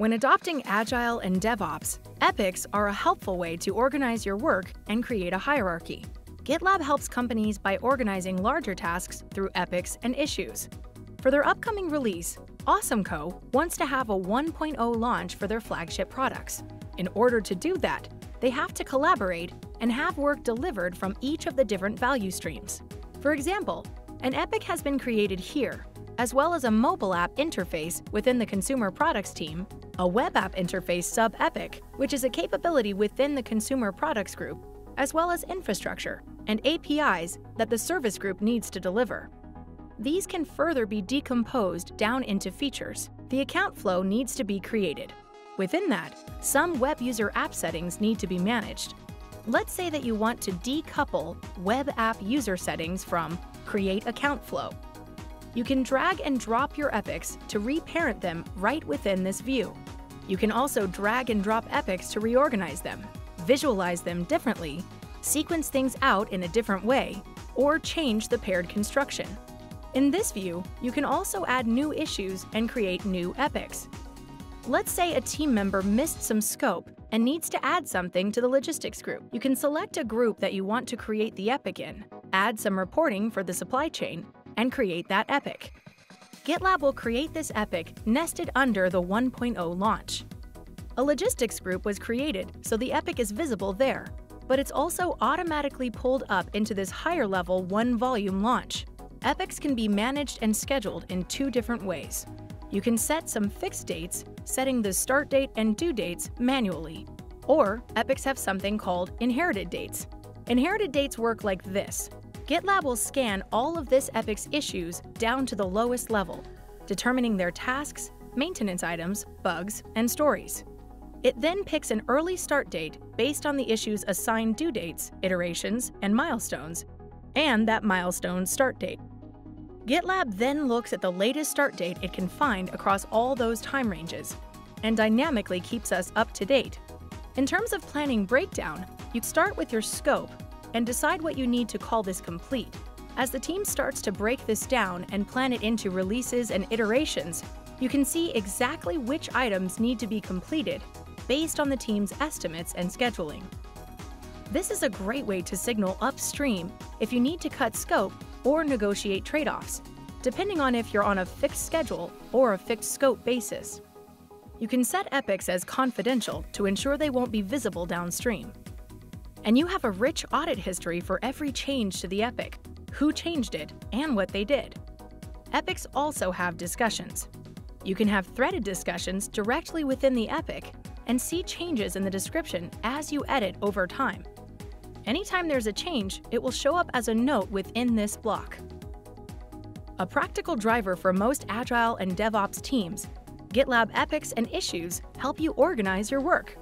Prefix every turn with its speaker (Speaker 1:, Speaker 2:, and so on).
Speaker 1: When adopting Agile and DevOps, epics are a helpful way to organize your work and create a hierarchy. GitLab helps companies by organizing larger tasks through epics and issues. For their upcoming release, AwesomeCo wants to have a 1.0 launch for their flagship products. In order to do that, they have to collaborate and have work delivered from each of the different value streams. For example, an epic has been created here, as well as a mobile app interface within the consumer products team, a web app interface sub-epic, which is a capability within the consumer products group, as well as infrastructure and APIs that the service group needs to deliver. These can further be decomposed down into features. The account flow needs to be created. Within that, some web user app settings need to be managed. Let's say that you want to decouple web app user settings from Create Account Flow you can drag and drop your epics to reparent them right within this view. You can also drag and drop epics to reorganize them, visualize them differently, sequence things out in a different way, or change the paired construction. In this view, you can also add new issues and create new epics. Let's say a team member missed some scope and needs to add something to the logistics group. You can select a group that you want to create the epic in, add some reporting for the supply chain, and create that epic. GitLab will create this epic nested under the 1.0 launch. A logistics group was created, so the epic is visible there, but it's also automatically pulled up into this higher level one volume launch. Epics can be managed and scheduled in two different ways. You can set some fixed dates, setting the start date and due dates manually. Or epics have something called inherited dates. Inherited dates work like this. GitLab will scan all of this epic's issues down to the lowest level, determining their tasks, maintenance items, bugs, and stories. It then picks an early start date based on the issue's assigned due dates, iterations, and milestones, and that milestone's start date. GitLab then looks at the latest start date it can find across all those time ranges, and dynamically keeps us up to date. In terms of planning breakdown, you start with your scope and decide what you need to call this complete. As the team starts to break this down and plan it into releases and iterations, you can see exactly which items need to be completed based on the team's estimates and scheduling. This is a great way to signal upstream if you need to cut scope or negotiate trade-offs, depending on if you're on a fixed schedule or a fixed scope basis. You can set epics as confidential to ensure they won't be visible downstream. And you have a rich audit history for every change to the epic, who changed it, and what they did. Epics also have discussions. You can have threaded discussions directly within the epic and see changes in the description as you edit over time. Anytime there's a change, it will show up as a note within this block. A practical driver for most Agile and DevOps teams, GitLab epics and issues help you organize your work.